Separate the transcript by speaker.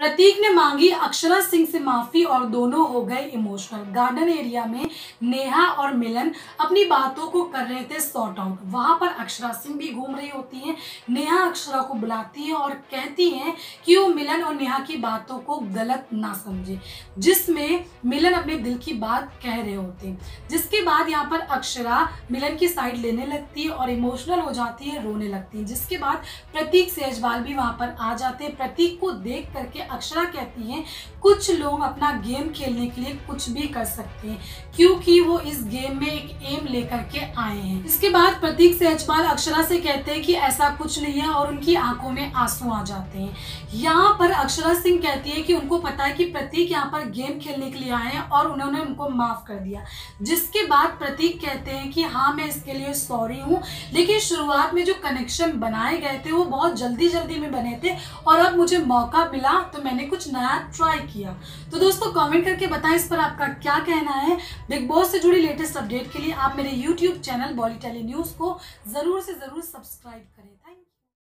Speaker 1: प्रतीक ने मांगी, अक्षरा सिंह से माफ़ी और दोनों हो गए इमोशनल। गार्डन एरिया में नेहा और मिलन अपनी बातों को कर रहे थे सॉर्ट आउट। वहाँ पर अक्षरा सिंह भी घूम रही होती हैं। नेहा अक्षरा को बुलाती है और कहती हैं कि वो मिलन और नेहा की बातों को गलत ना समझे, जिसमें मिलन अपने दिल की बात कह रहे होते जिसके बाद यहाँ पर अक्षरा मिलन की साइड लेने लगती है और इमोशनल हो जाती है, रोने लगती है। जिसके बाद प्रतीक सेजवाल भी वहाँ पर आ जाते हैं। प्रतीक को देख करके अक्षरा कहती हैं, कुछ लोग अपना गेम खेलने के लिए कुछ भी कर सकते हैं, क्योंकि वो इस गेम में एक एम लेकर के आए हैं. इसके बाद प्रतीक सेजपाल अक्षरा से कहते हैं कि ऐसा कुछ नहीं है और उनकी आँखों में आँसू आ जाते हैं। यहाँ पर अक्षरा सिंह कहती है कि उनको पता है कि प्रतीक यहाँ पर गेम खेलने के लिए आए हैं और उन्होंने उनको माफ़ कर दिया। जिसके बाद प्रतीक कहते हैं कि हाँ मैं इसके लिए सॉरी हूँ, लेकिन शुरुआत में जो कनेक्शन बनाए गए थे, वो बहुत जल्दी जल्दी में बने थे और अब मुझे मौका मिला तो मैंने कुछ नया ट्राई किया। तो दोस्तों कमेंट करके बताएँ इस पर आपका क्या कहना है। बिग बॉस से जुड़ी लेटेस्ट अपडेट के लिए आप मेरे YouTube channel Bolly Telly News को ज़रूर से ज़रूर सब्सक्राइब करें।